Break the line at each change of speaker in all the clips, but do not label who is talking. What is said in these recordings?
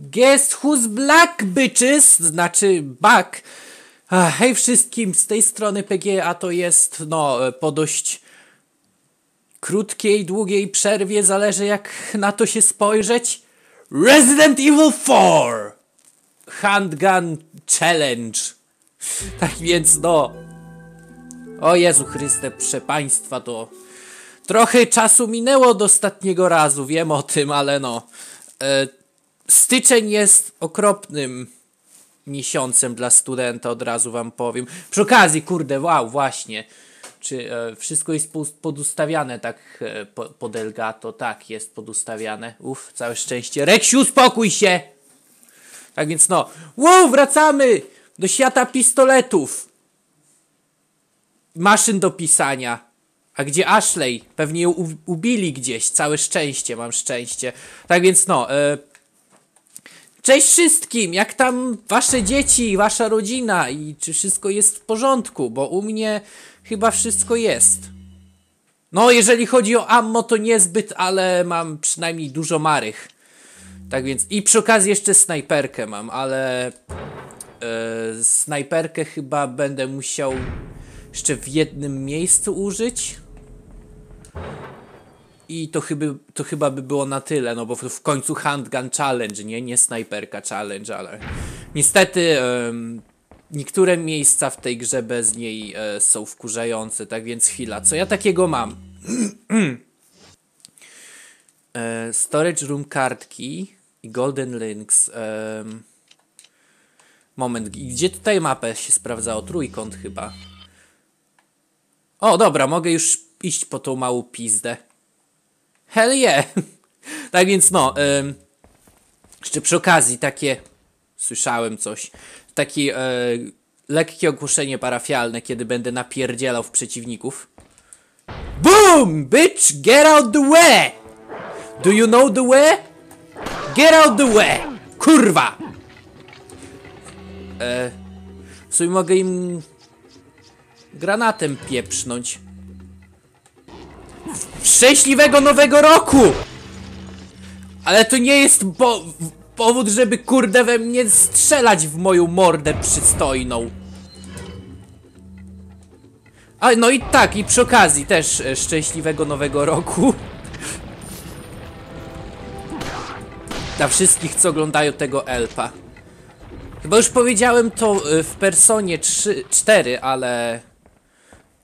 Guess who's black, bitches? Znaczy, back. Hej wszystkim, z tej strony PG, a to jest, no, e, po dość krótkiej, długiej przerwie, zależy jak na to się spojrzeć. Resident Evil 4! Handgun Challenge. Tak więc, no. O Jezu Chryste, proszę Państwa, to trochę czasu minęło od ostatniego razu, wiem o tym, ale no. E, styczeń jest okropnym miesiącem dla studenta, od razu wam powiem. Przy okazji, kurde, wow, właśnie. Czy e, wszystko jest podustawiane tak e, po, pod Elgato? Tak, jest podustawiane. Uff, całe szczęście. Reksiu, uspokój się! Tak więc no. Wow, wracamy do świata pistoletów. Maszyn do pisania. A gdzie Ashley? Pewnie ją ubili gdzieś. Całe szczęście, mam szczęście. Tak więc no. E, Cześć wszystkim! Jak tam wasze dzieci, wasza rodzina i czy wszystko jest w porządku? Bo u mnie chyba wszystko jest. No, jeżeli chodzi o ammo, to niezbyt, ale mam przynajmniej dużo marych. Tak więc. I przy okazji jeszcze snajperkę mam, ale. E, snajperkę chyba będę musiał jeszcze w jednym miejscu użyć. I to chyba, to chyba by było na tyle, no bo w, końcu handgun challenge, nie? Nie snajperka challenge, ale niestety em, niektóre miejsca w tej grze bez niej e, są wkurzające, tak więc chwila, co ja takiego mam? e, storage room kartki i golden links. em, moment, gdzie tutaj mapę się sprawdzało? Trójkąt chyba. O, dobra, mogę już iść po tą małą pizdę. Hell yeah! tak więc no, ym, jeszcze przy okazji takie, słyszałem coś, takie e, lekkie ogłoszenie parafialne, kiedy będę napierdzielał w przeciwników. BOOM! Bitch! Get out the way! Do you know the way? Get out the way! Kurwa! E, w sumie mogę im granatem pieprznąć. Szczęśliwego nowego roku! Ale to nie jest po powód, żeby kurde we mnie strzelać w moją mordę przystojną. A no i tak, i przy okazji też e, szczęśliwego nowego roku. Dla wszystkich, co oglądają tego Elpa. Chyba już powiedziałem to e, w Personie 3, 4, ale...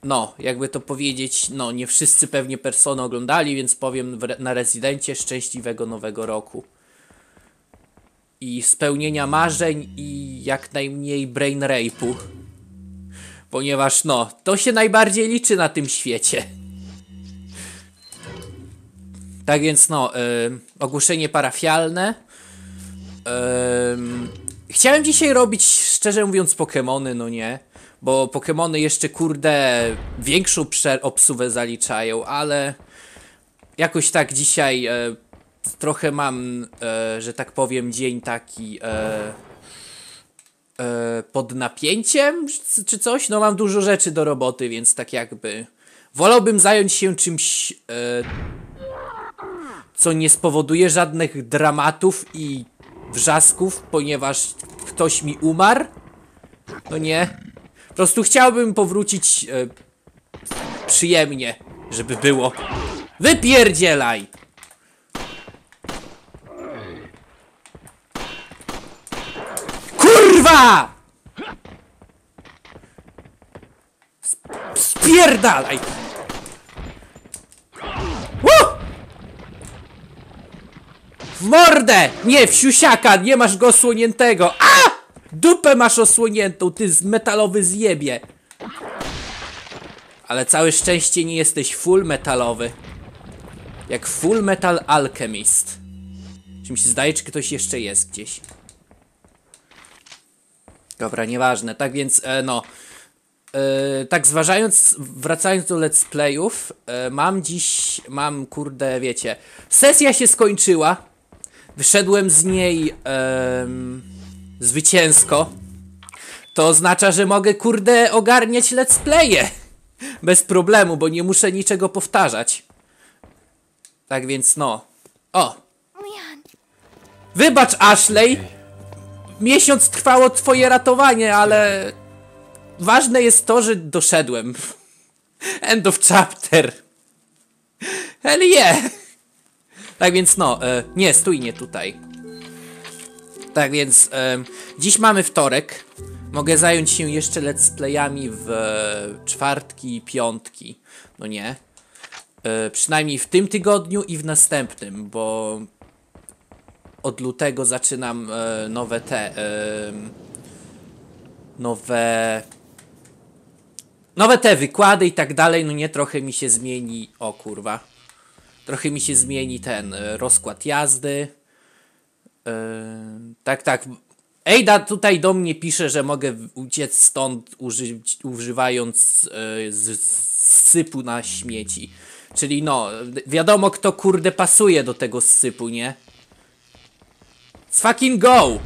No, jakby to powiedzieć, no nie wszyscy pewnie Personę oglądali, więc powiem na Rezydencie szczęśliwego nowego roku. I spełnienia marzeń i jak najmniej brain rape'u. Ponieważ no, to się najbardziej liczy na tym świecie. Tak więc no, ogłoszenie parafialne. Chciałem dzisiaj robić, szczerze mówiąc, Pokemony, no nie. Bo Pokemony jeszcze, kurde, większą obsuwę zaliczają, ale jakoś tak dzisiaj e, trochę mam, e, że tak powiem, dzień taki e, e, pod napięciem, czy- czy coś. No mam dużo rzeczy do roboty, więc tak jakby wolałbym zająć się czymś, e, co nie spowoduje żadnych dramatów i wrzasków, ponieważ ktoś mi umarł. No nie. Prostu chciałbym powrócić e, przyjemnie, żeby było. Wypierdzielaj! Kurwa! Sp- Spierdalaj! W mordę! Nie, w siusiaka, nie masz go osłoniętego. A! Dupę masz osłoniętą, ty z metalowy zjebie. Ale całe szczęście nie jesteś full metalowy. Jak full metal alchemist. Czy mi się zdaje, czy ktoś jeszcze jest gdzieś? Dobra, nieważne. Tak więc, e, no. E, tak zważając, wracając do let's playów, e, mam dziś, mam kurde, wiecie, sesja się skończyła. Wyszedłem z niej em, zwycięsko. To oznacza, że mogę kurde ogarniać let's playe. Bez problemu, bo nie muszę niczego powtarzać. Tak więc no. O! Wybacz, Ashley. Miesiąc trwało twoje ratowanie, ale... Ważne jest to, że doszedłem. End of chapter. Hell yeah. Tak więc no, e, nie, stój nie tutaj. Tak więc e, dziś mamy wtorek. Mogę zająć się jeszcze let's playami w e, czwartki i piątki. No nie. E, przynajmniej w tym tygodniu i w następnym, bo od lutego zaczynam e, nowe te. E, nowe. Nowe te wykłady i tak dalej. No nie, trochę mi się zmieni. O kurwa. Trochę mi się zmieni ten e, rozkład jazdy. E, tak, tak. Ejda tutaj do mnie pisze, że mogę uciec stąd użyć, używając e, z, sypu na śmieci. Czyli no, wiadomo kto kurde pasuje do tego sypu, nie? Let's fucking go!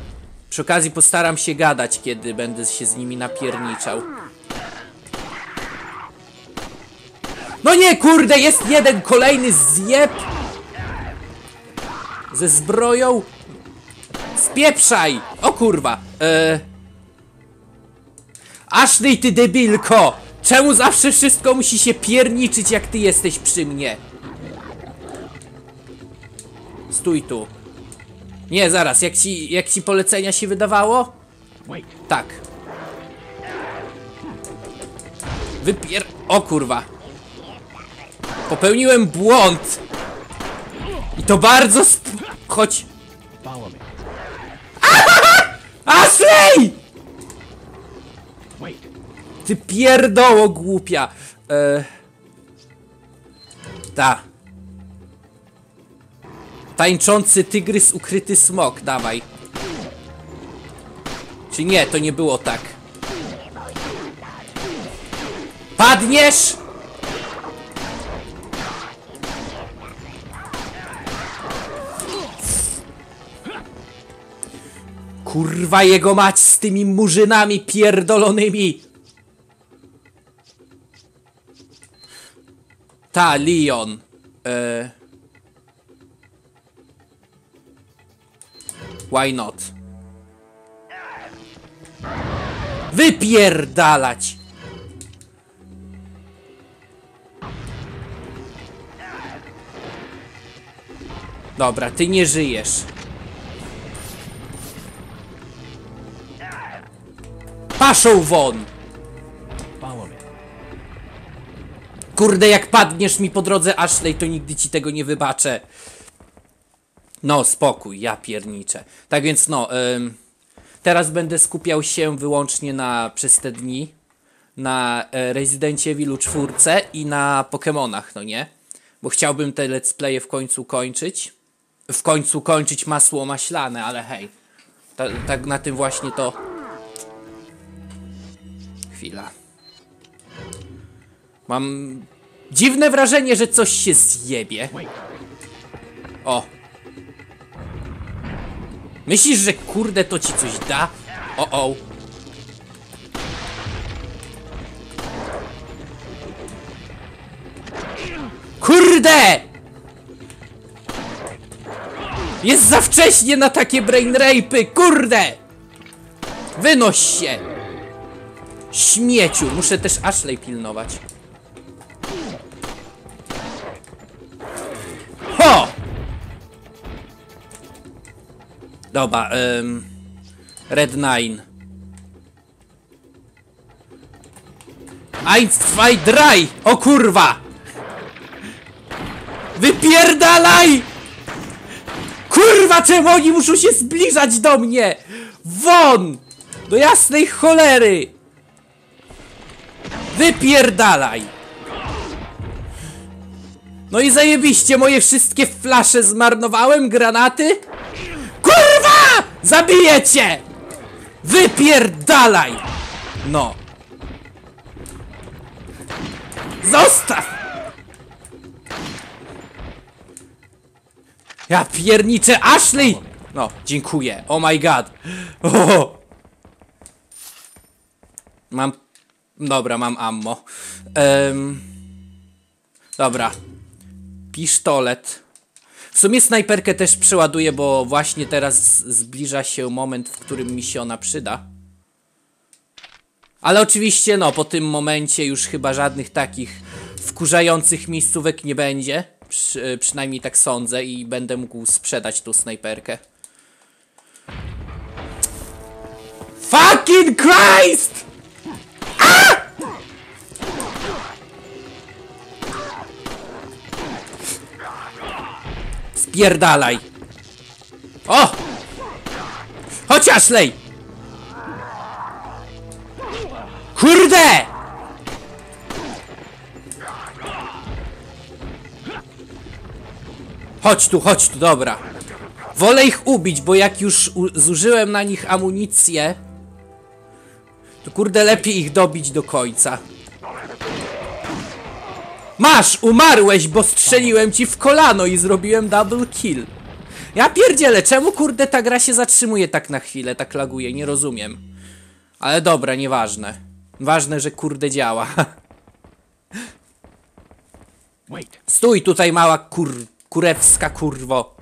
Przy okazji postaram się gadać, kiedy będę się z nimi napierniczał. No nie, kurde, jest jeden kolejny zjeb! Ze zbroją? Spieprzaj! O kurwa! E... Ashley, ty debilko! Czemu zawsze wszystko musi się pierniczyć, jak ty jesteś przy mnie? Stój tu. Nie, zaraz, jak ci, jak ci polecenia się wydawało? Tak. Wypier... O kurwa. Popełniłem błąd. I to bardzo sp... Chodź. Ashley! Ty pierdoło głupia. E... Ta. Tańczący tygrys, ukryty smok, dawaj. Czy nie, to nie było tak. Padniesz! Kurwa jego mać z tymi murzynami pierdolonymi! Ta, Leon. E... Why not? Wypierdalać! Dobra, ty nie żyjesz. Paszą won! Kurde, jak padniesz mi po drodze Ashley, to nigdy ci tego nie wybaczę. No, spokój, ja pierniczę. Tak więc no, ym, teraz będę skupiał się wyłącznie na przez te dni na e, Rezydencie Evilu 4 i na Pokémonach, no nie? Bo chciałbym te let's playe w końcu kończyć. W końcu kończyć masło maślane, ale hej. Ta, tak na tym właśnie to... Chwila. Mam dziwne wrażenie, że coś się zjebie. O. Myślisz, że kurde to ci coś da? O, o. Kurde! Jest za wcześnie na takie brain rape'y, kurde! Wynoś się! Śmieciu, muszę też Ashley pilnować. Ho! Dobra, ym, Red Nine. Eins, zwei, drei! O kurwa! Wypierdalaj! Kurwa, czemu oni muszą się zbliżać do mnie? Won! Do jasnej cholery! Wypierdalaj! No i zajebiście, moje wszystkie flasze zmarnowałem, granaty? Kurwa! Zabiję cię! Wypierdalaj! No. Zostaw! Ja pierniczę Ashley! No, dziękuję. Oh my god. O! Mam... Dobra, mam ammo. Em... Dobra. Pisztolet. W sumie snajperkę też przeładuję, bo właśnie teraz zbliża się moment, w którym mi się ona przyda. Ale oczywiście, no, po tym momencie już chyba żadnych takich wkurzających miejscówek nie będzie. Przy, przynajmniej tak sądzę i będę mógł sprzedać tą snajperkę. Fucking Christ! Spierdalaj! O! Chodź Ashley! Kurde! Chodź tu, chodź tu, dobra. Wolę ich ubić, bo jak już zużyłem na nich amunicję, to kurde lepiej ich dobić do końca. Masz, umarłeś, bo strzeliłem ci w kolano i zrobiłem double kill. Ja pierdzielę, czemu kurde ta gra się zatrzymuje tak na chwilę, tak laguje, nie rozumiem. Ale dobra, nieważne. Ważne, że kurde działa.
Wait.
Stój tutaj mała kur... kurewska kurwo.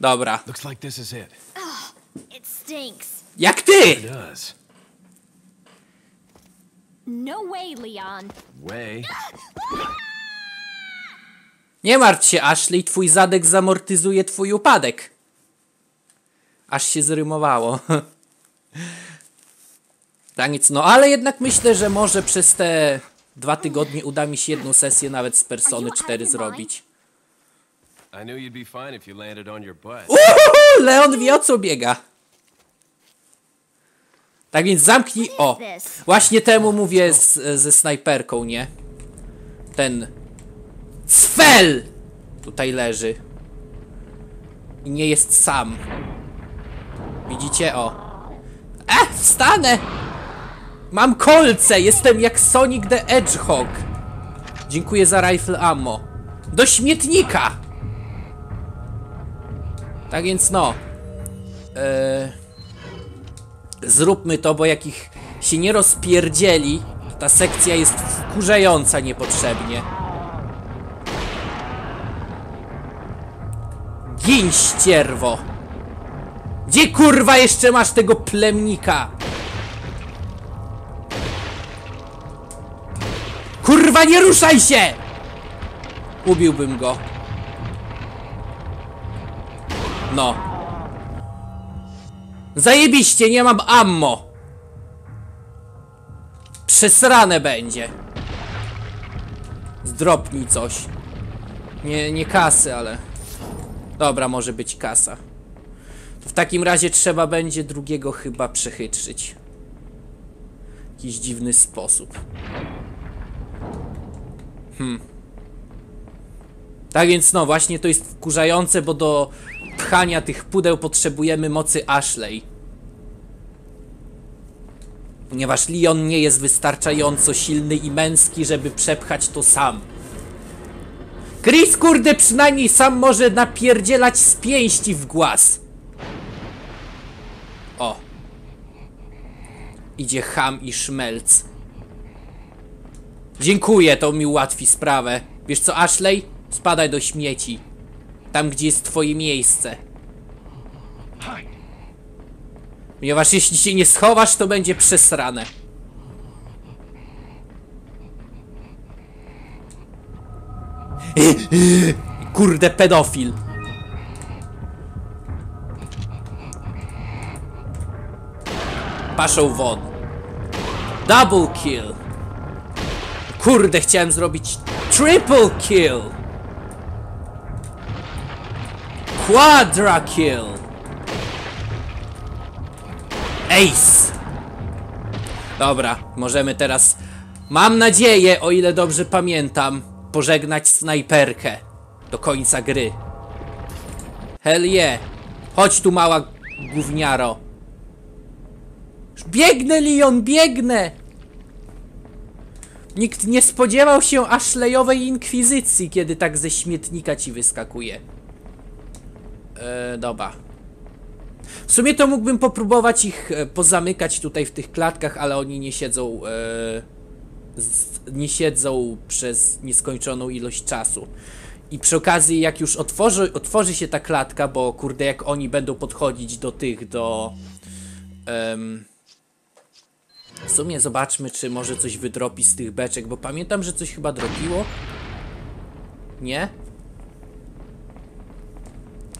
Dobra. Jak ty!
No way, Leon.
Way.
Nie martw się, Ashley, twój zadek zamortyzuje twój upadek. Aż się zrymowało. tak nic, no ale jednak myślę, że może przez te dwa tygodnie uda mi się jedną sesję nawet z Persony 4 zrobić. Uhuhu, Leon wie o co biega. Tak więc zamknij. O! Właśnie temu mówię z, ze snajperką, nie? Ten. Cfel! Tutaj leży. I nie jest sam. Widzicie? O. E! Wstanę! Mam kolce! Jestem jak Sonic the Hedgehog. Dziękuję za rifle ammo. Do śmietnika! Tak więc no. E, zróbmy to, bo jak ich się nie rozpierdzieli, ta sekcja jest wkurzająca niepotrzebnie. Gin ścierwo! Gdzie kurwa jeszcze masz tego plemnika? Kurwa nie ruszaj się! Ubiłbym go. No. Zajebiście, nie mam ammo. Przesrane będzie. Zdropnij coś. Nie, nie kasy, ale... Dobra, może być kasa. W takim razie trzeba będzie drugiego chyba przechytrzyć. W jakiś dziwny sposób. Hmm. Tak więc no, właśnie to jest wkurzające, bo do pchania tych pudeł potrzebujemy mocy Ashley. Ponieważ Leon nie jest wystarczająco silny i męski, żeby przepchać to sam. Chris kurde przynajmniej sam może napierdzielać z pięści w głaz. O. Idzie ham i szmelc. Dziękuję, to mi ułatwi sprawę. Wiesz co, Ashley? Spadaj do śmieci. Tam, gdzie jest twoje miejsce. Ponieważ jeśli się nie schowasz, to będzie przesrane. Kurde, pedofil. Paszą won. Double kill. Kurde, chciałem zrobić triple kill. Quadra kill. Ace! Dobra, możemy teraz, mam nadzieję, o ile dobrze pamiętam, pożegnać snajperkę do końca gry. Hell yeah! Chodź tu, mała gówniaro. Biegnę, Leon, biegnę! Nikt nie spodziewał się Ashleyowej inkwizycji, kiedy tak ze śmietnika ci wyskakuje. Eee, dobra. W sumie to mógłbym popróbować ich e, pozamykać tutaj w tych klatkach, ale oni nie siedzą e, z, nie siedzą przez nieskończoną ilość czasu. I przy okazji, jak już otworzy, otworzy się ta klatka, bo kurde, jak oni będą podchodzić do tych, do. w sumie zobaczmy, czy może coś wydropi z tych beczek, bo pamiętam, że coś chyba dropiło. Nie?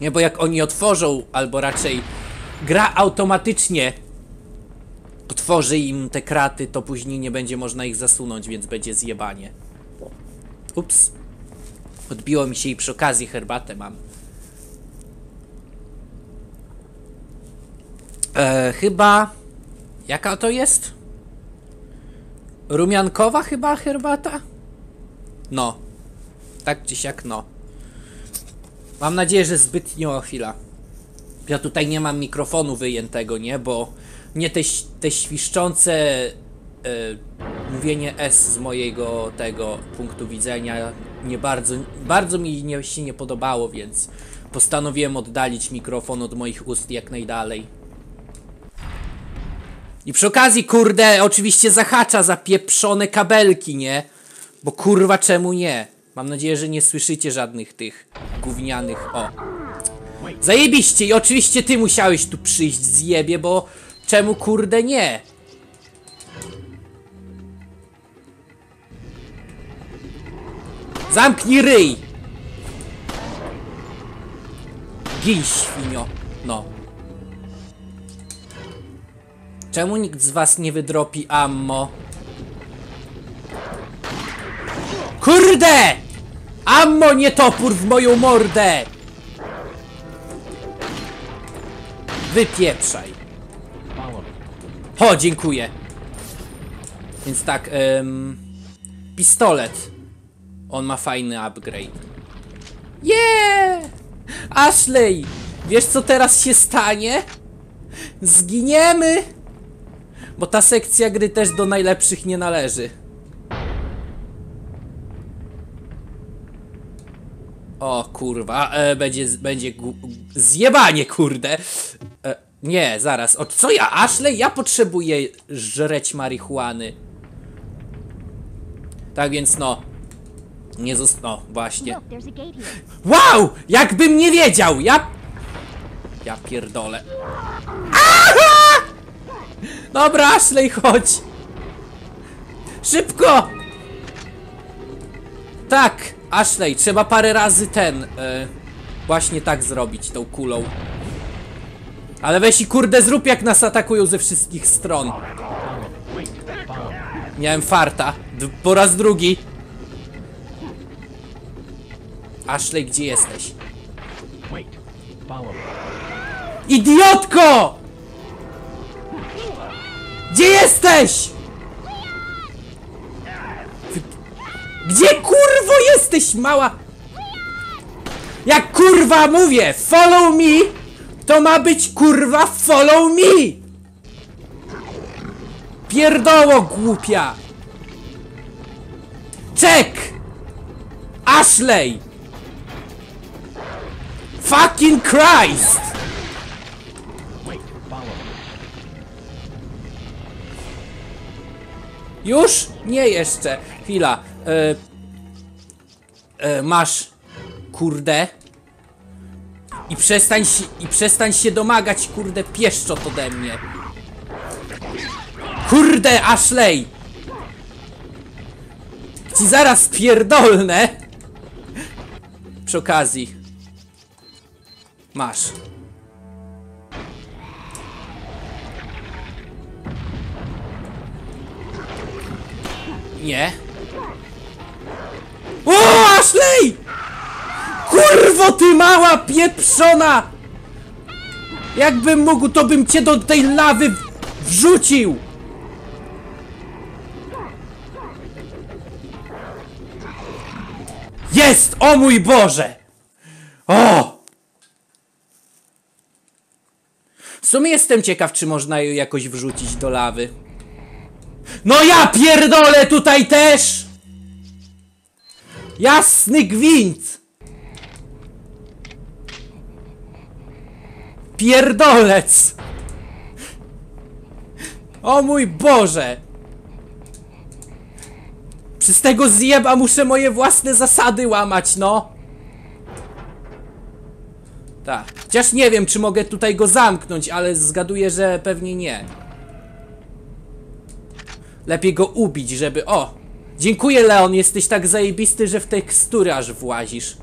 Nie, bo jak oni otworzą, albo raczej gra automatycznie otworzy im te kraty, to później nie będzie można ich zasunąć, więc będzie zjebanie. Ups. Odbiło mi się i przy okazji herbatę mam. E, chyba... Jaka to jest? Rumiankowa chyba herbata? No. Tak czy siak no. Mam nadzieję, że zbytnio chwila. Ja tutaj nie mam mikrofonu wyjętego, nie? Bo nie te, te świszczące e, mówienie S z mojego tego punktu widzenia nie bardzo, bardzo mi nie, się nie podobało, więc postanowiłem oddalić mikrofon od moich ust jak najdalej. I przy okazji, kurde, oczywiście zahacza za pieprzone kabelki, nie? Bo kurwa, czemu nie? Mam nadzieję, że nie słyszycie żadnych tych gównianych. O. Zajebiście i oczywiście ty musiałeś tu przyjść, zjebie, bo czemu kurde nie? Zamknij ryj! Gin, świnio. No. Czemu nikt z was nie wydropi ammo? Kurde! Ammo, nie topór w moją mordę! Wypieprzaj. O, dziękuję. Więc tak, em, pistolet. On ma fajny upgrade. Yeah! Ashley! Wiesz co teraz się stanie? Zginiemy! Bo ta sekcja gry też do najlepszych nie należy. O kurwa, e, będzie, będzie zjebanie kurde. E, nie, zaraz, o co ja, Ashley? Ja potrzebuję żreć marihuany. Tak więc no, nie zost... No, właśnie. Wow! Jakbym nie wiedział! Ja... Ja pierdolę. Aha! Dobra, Ashley, chodź! Szybko! Tak, Ashley, trzeba parę razy ten... E, właśnie tak zrobić, tą kulą. Ale weź i kurde zrób jak nas atakują ze wszystkich stron. Miałem farta. D po raz drugi. Ashley, gdzie jesteś? Idiotko! Gdzie jesteś? Gdzie kurwo jesteś, mała? Jak kurwa mówię, follow me, to ma być kurwa follow me! Pierdoło głupia! Czek! Ashley! Fucking Christ! Już? Nie jeszcze. Chwila. E, e, masz. Kurde. I przestań się, i przestań się domagać, kurde, pieszczot ode mnie. Kurde, Ashley! Ci zaraz pierdolnę! Przy okazji. Masz. Nie. O, Ashley! Kurwo, ty mała pieprzona! Jakbym mógł, to bym cię do tej lawy wrzucił! Jest! O mój Boże! O! W sumie jestem ciekaw, czy można ją jakoś wrzucić do lawy. No ja pierdolę tutaj też! Jasny gwint! Pierdolec! O mój Boże! Przez tego zjeba muszę moje własne zasady łamać, no! Tak. Chociaż nie wiem, czy mogę tutaj go zamknąć, ale zgaduję, że pewnie nie. Lepiej go ubić, żeby... O! Dziękuję, Leon, jesteś tak zajebisty, że w tekstury aż włazisz.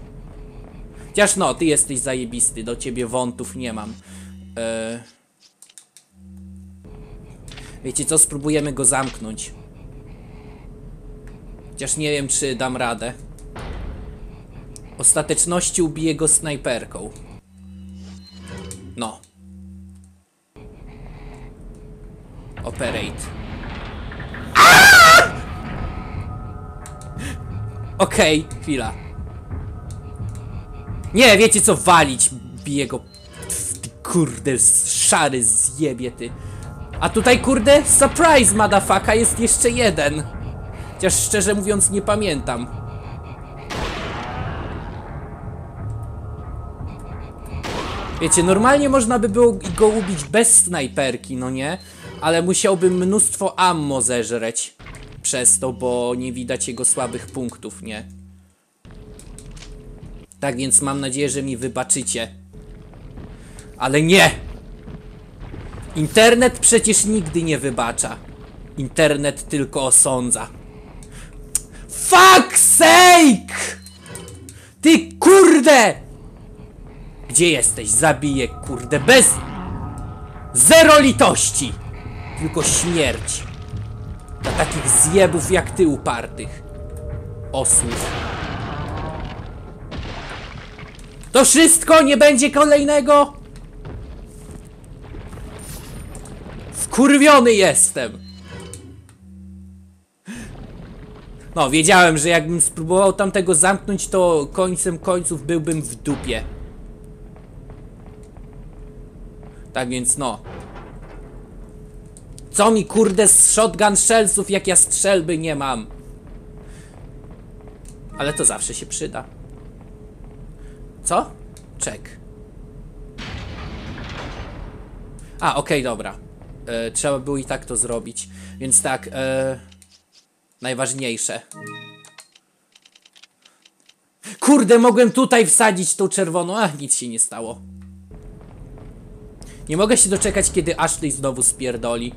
Chociaż no, ty jesteś zajebisty, do ciebie wątów nie mam. Eee... Wiecie co, spróbujemy go zamknąć. Chociaż nie wiem, czy dam radę. Ostateczności ubiję go snajperką. No. Operate. Okej, chwila. Nie, wiecie co, walić. Biję go. Kurde, szary zjebie ty. A tutaj kurde, surprise motherfucker, jest jeszcze jeden. Chociaż szczerze mówiąc nie pamiętam. Wiecie, normalnie można by było go ubić bez snajperki, no nie? Ale musiałbym mnóstwo ammo zeżreć przez to, bo nie widać jego słabych punktów, nie? Tak więc mam nadzieję, że mi wybaczycie. Ale nie! Internet przecież nigdy nie wybacza. Internet tylko osądza. Fuck sake! Ty kurde! Gdzie jesteś? Zabiję kurde bez... Zero litości! Tylko śmierć. Dla takich zjebów jak ty upartych. Osłów. To wszystko? Nie będzie kolejnego? Wkurwiony jestem! No, wiedziałem, że jakbym spróbował tamtego zamknąć, to końcem końców byłbym w dupie. Tak więc no. Co mi kurde z shotgun shellsów, jak ja strzelby nie mam? Ale to zawsze się przyda. Co? Check. A, okej, dobra. E, trzeba było i tak to zrobić. Więc tak, e, najważniejsze. Kurde, mogłem tutaj wsadzić tą czerwoną. Ach, nic się nie stało. Nie mogę się doczekać, kiedy Ashley znowu spierdoli.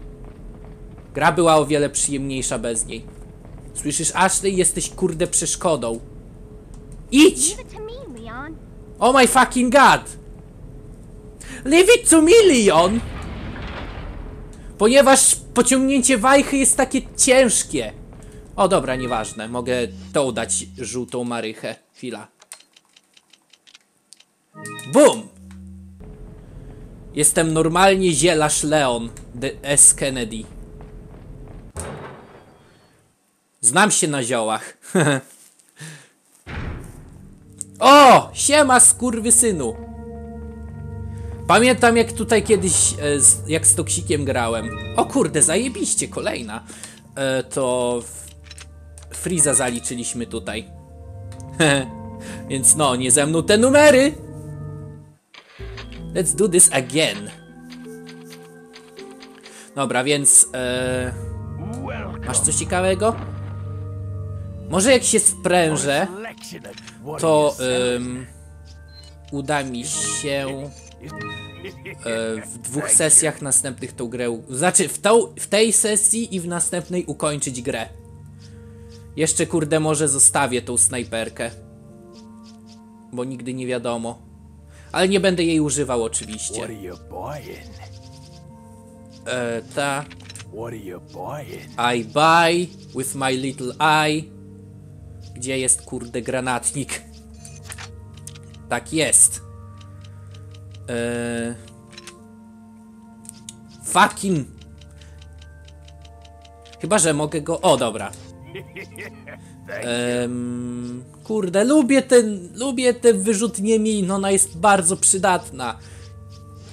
Gra była o wiele przyjemniejsza bez niej. Słyszysz, Ashley? Jesteś kurde przeszkodą. Idź! Oh my fucking god! Leave it to me, Leon! Ponieważ pociągnięcie wajchy jest takie ciężkie. O dobra, nieważne. Mogę tą dać żółtą marychę. Chwila. Bum! Jestem normalnie zielarz Leon. The S. Kennedy. Znam się na ziołach. O! Siema, skurwysynu! Pamiętam jak tutaj kiedyś, e, z, jak z Toksikiem grałem. O kurde, zajebiście, kolejna. E, to... Freeza zaliczyliśmy tutaj. Więc no, nie ze mną te numery! Let's do this again. Dobra, więc... E, masz coś ciekawego? Może jak się sprężę, to ym, uda mi się e, w dwóch sesjach następnych tą grę. Znaczy, w, tą, w tej sesji i w następnej ukończyć grę. Jeszcze kurde, może zostawię tą snajperkę. Bo nigdy nie wiadomo. Ale nie będę jej używał oczywiście. E, ta. I buy with my little eye. Gdzie jest kurde granatnik? Tak jest. Eee... Fucking. Chyba, że mogę go. O, dobra. Ehm, kurde, lubię ten. Lubię te wyrzutnie min. Ona jest bardzo przydatna.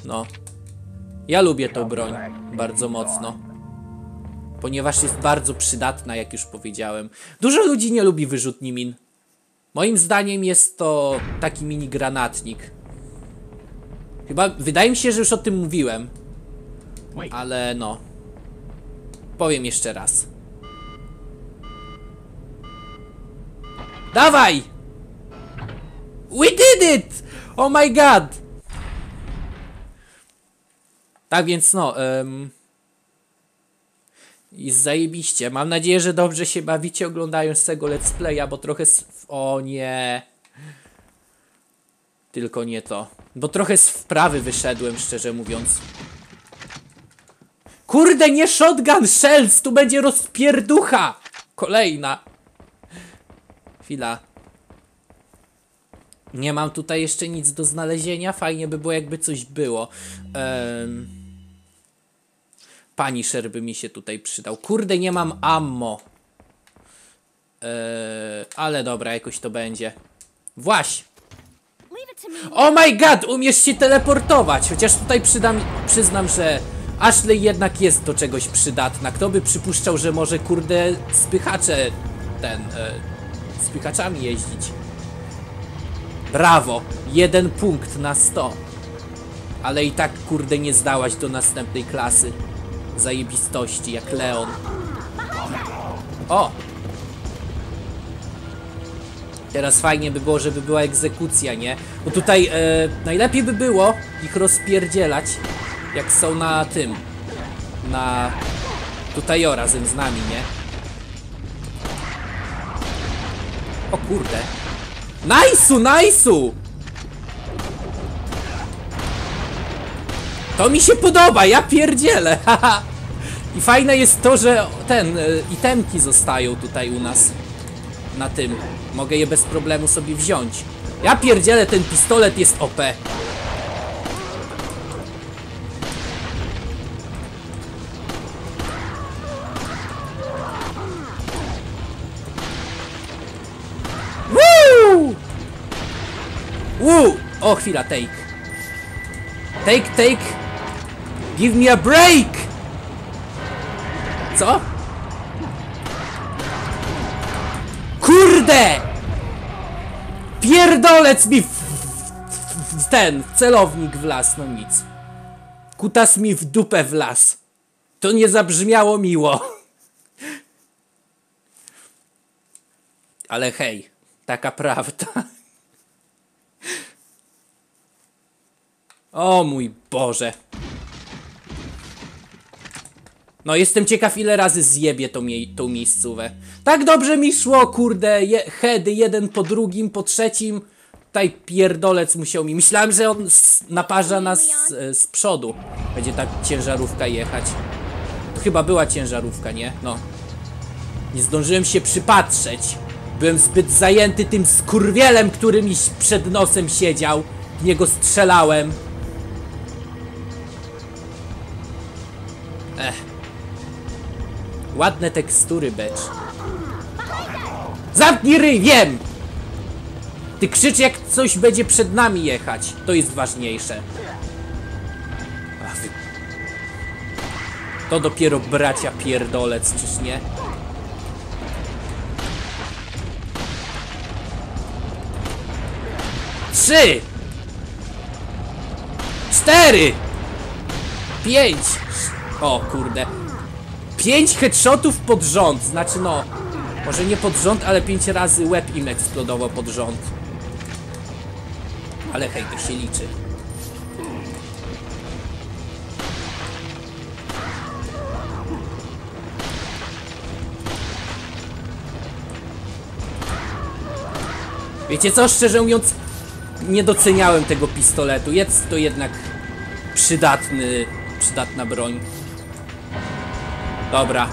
No. Ja lubię tą broń bardzo mocno ponieważ jest bardzo przydatna, jak już powiedziałem. Dużo ludzi nie lubi wyrzutni min. Moim zdaniem jest to taki mini granatnik. Chyba, wydaje mi się, że już o tym mówiłem. Ale no. Powiem jeszcze raz. Dawaj! We did it! Oh my god! Tak więc no, em, i zajebiście. Mam nadzieję, że dobrze się bawicie oglądając tego let's playa, bo trochę... O nie... Tylko nie to. Bo trochę z wprawy wyszedłem, szczerze mówiąc. Kurde, nie shotgun shells! Tu będzie rozpierducha! Kolejna. Chwila. Nie mam tutaj jeszcze nic do znalezienia. Fajnie by było, jakby coś było. Um, Punisher by mi się tutaj przydał. Kurde, nie mam ammo. Eee, ale dobra, jakoś to będzie. Właś!
Leave it to me.
Oh my god, umiesz się teleportować! Chociaż tutaj przydam, przyznam, że Ashley jednak jest do czegoś przydatna. Kto by przypuszczał, że może kurde spychacze ten, e, spychaczami jeździć. Brawo! Jeden punkt na 100. Ale i tak kurde nie zdałaś do następnej klasy. Zajebistości, jak Leon. O! Teraz fajnie by było, żeby była egzekucja, nie? Bo tutaj e, najlepiej by było ich rozpierdzielać, jak są na tym. Na. Tutaj o razem z nami, nie? O kurde. Najsu, najsu! To mi się podoba, ja pierdzielę, haha. I fajne jest to, że ten, e, itemki zostają tutaj u nas na tym. Mogę je bez problemu sobie wziąć. Ja pierdzielę, ten pistolet jest OP. Woo! Woo! O, chwila, take. Take, take. Give me a break! Co? Kurde! Pierdolec mi w, w, w ten w celownik wlazł, no nic. Kutas mi w dupę wlazł. To nie zabrzmiało miło. Ale hej, taka prawda. O mój Boże. No jestem ciekaw ile razy zjebie tą, mie tą miejscówę. Tak dobrze mi szło, kurde, je heady jeden po drugim, po trzecim. Tutaj pierdolec musiał mi. Myślałem, że on naparza nas z, z przodu. Będzie ta ciężarówka jechać. To chyba była ciężarówka, nie? No. Nie zdążyłem się przypatrzeć. Byłem zbyt zajęty tym skurwielem, który mi przed nosem siedział. W niego strzelałem. Ładne tekstury, becz. Zamknij ryj, wiem! Ty krzycz jak coś będzie przed nami jechać. To jest ważniejsze. Ach. To dopiero bracia pierdolec, czyż nie? Trzy! Cztery! Pięć! O kurde. Pięć headshotów pod rząd, znaczy no, może nie pod rząd, ale pięć razy łeb im eksplodował pod rząd. Ale hej, to się liczy. Wiecie co, szczerze mówiąc, nie doceniałem tego pistoletu. Jest to jednak przydatny, przydatna broń. Dobra.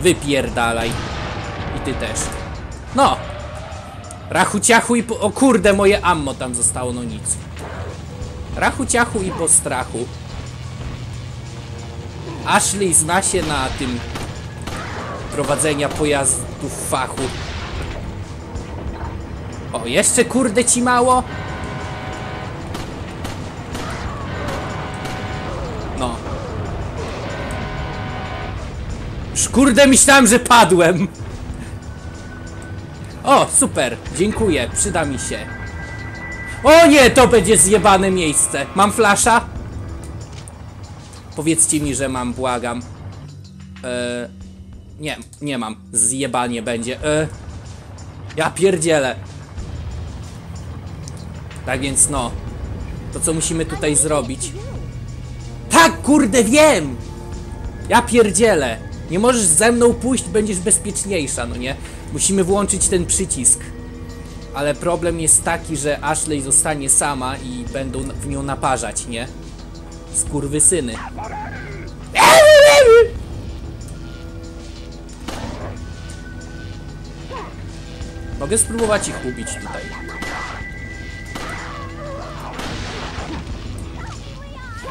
Wypierdalaj. I ty też. No. Rachu ciachu i po... O kurde, moje ammo tam zostało, no nic. Rachu ciachu i po strachu. Ashley zna się na tym prowadzenia pojazdów fachu. O, jeszcze kurde ci mało? Kurde myślałem, że padłem. O, super, dziękuję, przyda mi się. O nie, to będzie zjebane miejsce. Mam flasza? Powiedzcie mi, że mam, błagam. Eee, Nie, nie mam. Zjebanie będzie. E, ja pierdzielę. Tak więc no. To co musimy tutaj zrobić? Tak, kurde, wiem! Ja pierdzielę. Nie możesz ze mną pójść, będziesz bezpieczniejsza, no nie? Musimy włączyć ten przycisk. Ale problem jest taki, że Ashley zostanie sama i będą w nią naparzać, nie? Skurwysyny. Mogę spróbować ich ubić tutaj.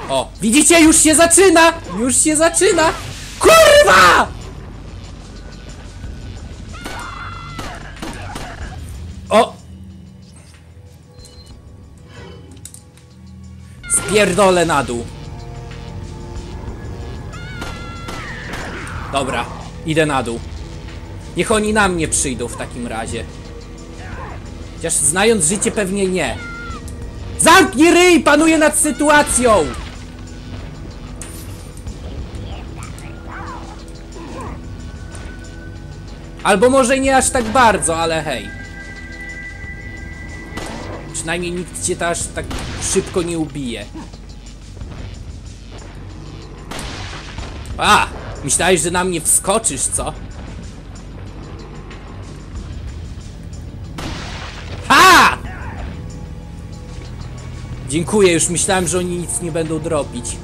O, widzicie? Już się zaczyna! Już się zaczyna! Kurwa! O! Spierdolę na dół. Dobra, idę na dół. Niech oni na mnie przyjdą w takim razie. Chociaż znając życie pewnie nie. Zamknij ryj! Panuję nad sytuacją! Albo może nie aż tak bardzo, ale hej. Przynajmniej nikt cię aż tak szybko nie ubije. A! Myślałeś, że na mnie wskoczysz, co? Ha! Dziękuję, już myślałem, że oni nic nie będą drobić.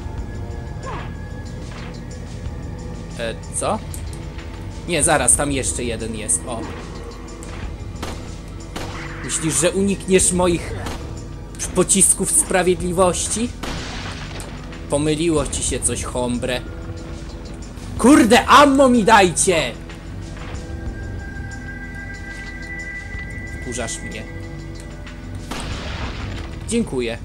E, co? Nie, zaraz, tam jeszcze jeden jest. O. Myślisz, że unikniesz moich pocisków sprawiedliwości? Pomyliło ci się coś, hombre. Kurde, ammo mi dajcie! Wkurzasz mnie. Dziękuję.